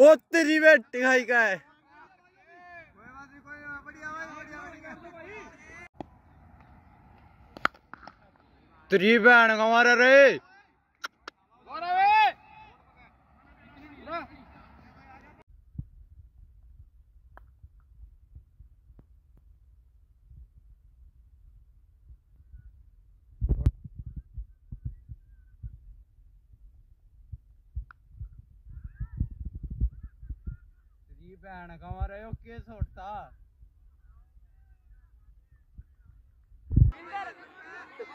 ओ तेरी बेटी खाई का है तेरी रे तेरी भैन का मारा यो